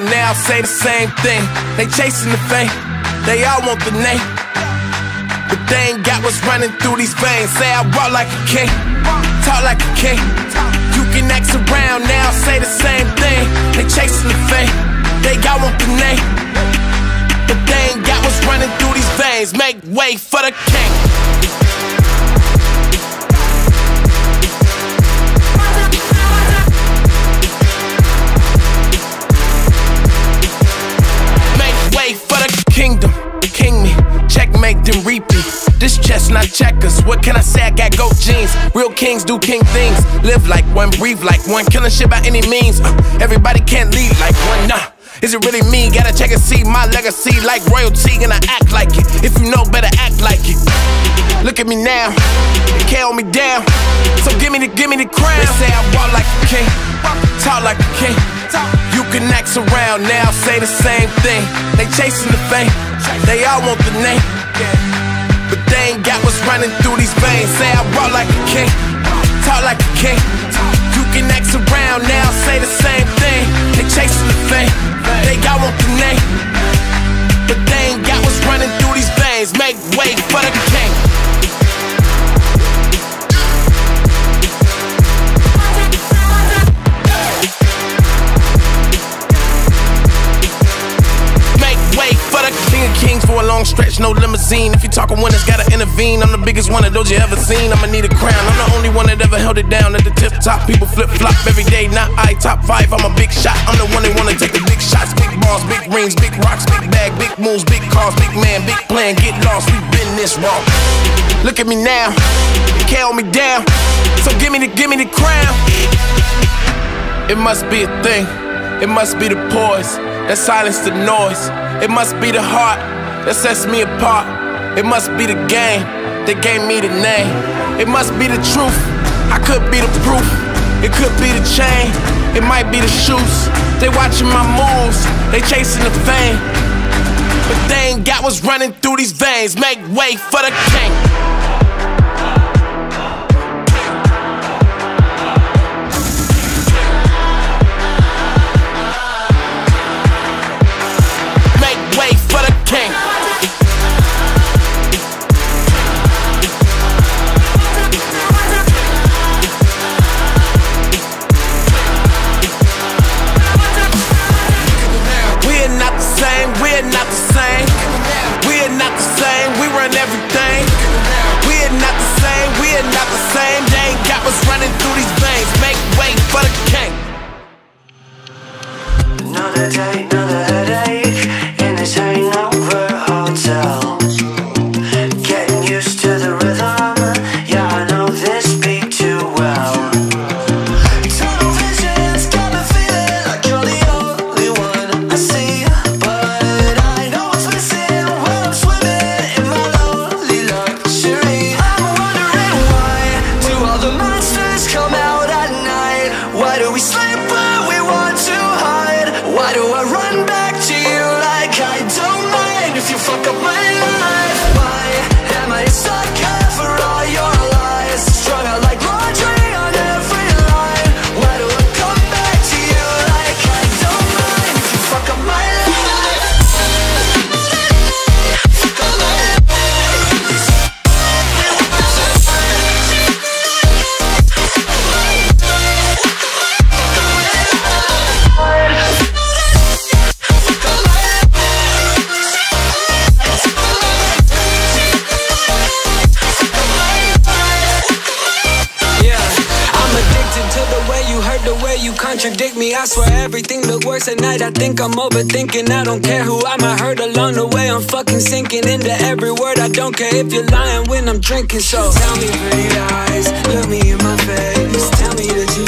now, say the same thing. They chasing the fame, they all want the name. But they ain't got what's running through these veins. Say I walk like a king, talk like a king. You can act around now, say the same thing. They chasing the fame, they all want the name. But they ain't got what's running through these veins. Make way for the king. Checkers. What can I say? I got goat jeans. Real kings do king things. Live like one, breathe like one. Killing shit by any means. Uh, everybody can't lead like one. Nah. Is it really me? Gotta check and see my legacy like royalty, and I act like it. If you know better, act like it. Look at me now, they can't hold me down. So give me the, give me the crown. They say I walk like a king, talk like a king. You can act around now, say the same thing. They chasing the fame, they all want the name. But they ain't got what's running through these veins. Say I walk like a king, talk like a king. You can act around now, say the same thing. They chasing the fame, they all want the name. But they ain't got what's running through these veins. Make way for the king. Make way for the king of kings for a long stretch, no limousine. If you talking winners, I'm the biggest one of those you ever seen. I'ma need a crown. I'm the only one that ever held it down at the tip top. People flip flop every day, not I. Top five, I'm a big shot. I'm the one that wanna take the big shots, big balls, big rings, big rocks, big bag, big moves, big cars, big man, big plan. Get lost, we been this wrong. Look at me now, hold me down. So give me the, give me the crown. It must be a thing. It must be the poise that silence the noise. It must be the heart that sets me apart. It must be the game that gave me the name. It must be the truth. I could be the proof. It could be the chain. It might be the shoes. They watching my moves. They chasing the fame. But they ain't got what's running through these veins. Make way for the king. Why do we sleep when we want to hide? Why do I run back to you like I don't mind if you fuck up my worse at night. I think I'm overthinking. I don't care who I might hurt along the way. I'm fucking sinking into every word. I don't care if you're lying when I'm drinking. So tell me pretty lies, look me in my face. Tell me that you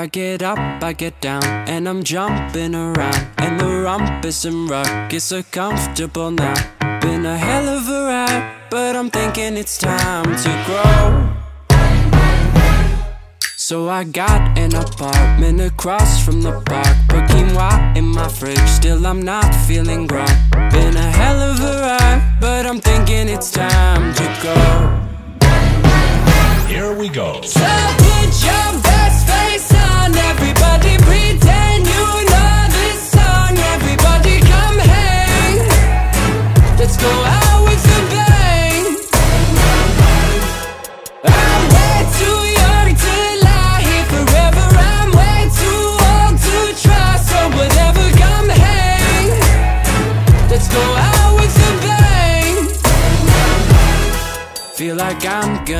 I get up, I get down, and I'm jumping around. And the rumpus and ruckus so comfortable now. Been a hell of a ride, but I'm thinking it's time to grow. So I got an apartment across from the park. Put quinoa in my fridge, still I'm not feeling grown. Been a hell of a ride, but I'm thinking it's time to go. Here we go.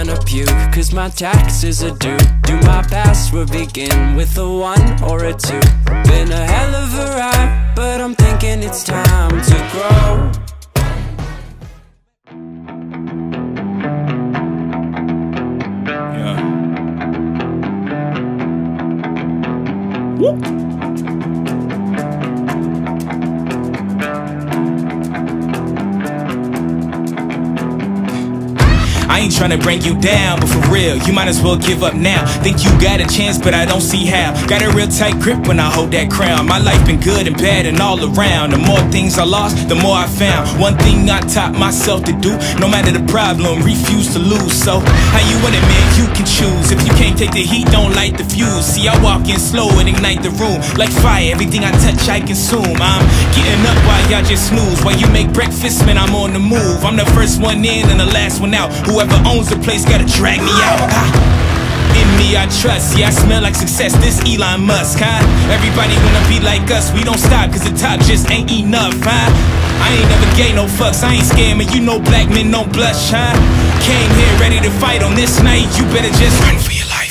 Gonna puke, cause my taxes are due. Do my password begin with a one or a two? Been a hell of a ride, but I'm thinking it's time to grow. Trying to bring you down, but for real, you might as well give up now. Think you got a chance, but I don't see how. Got a real tight grip when I hold that crown. My life been good and bad and all around. The more things I lost, the more I found. One thing I taught myself to do, no matter the problem, refuse to lose. So, how you want it, man? You can choose. If you can't take the heat, don't light the fuse. See, I walk in slow and ignite the room. Like fire, everything I touch, I consume. I'm getting up while y'all just snooze. While you make breakfast, man, I'm on the move. I'm the first one in and the last one out. Whoever owns the place gotta drag me out. Ah. In me I trust, yeah I smell like success, this Elon Musk, huh? Everybody wanna be like us, we don't stop cause the top just ain't enough, huh? I ain't never gay, no fucks, I ain't scared, man, you know black men don't blush, huh? Came here ready to fight on this night, you better just run for your life.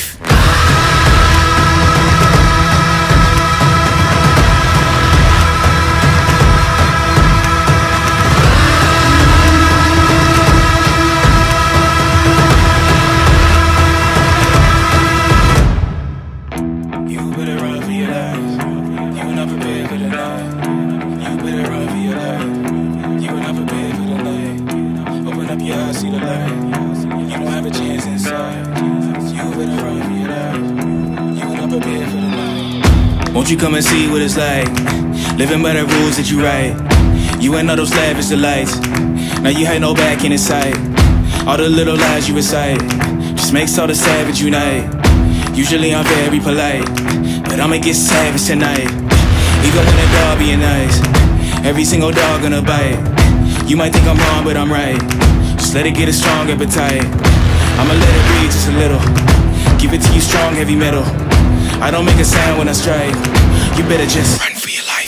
Come and see what it's like? Living by the rules that you write. You ain't know those lavish delights. Now you had no back in sight. All the little lies you recite just makes all the savage unite. Usually I'm very polite, but I'ma get savage tonight. Even when a dog being nice, every single dog gonna bite. You might think I'm wrong, but I'm right. Just let it get a strong appetite. I'ma let it breathe just a little. Give it to you strong, heavy metal. I don't make a sound when I strike. You better just run for your life.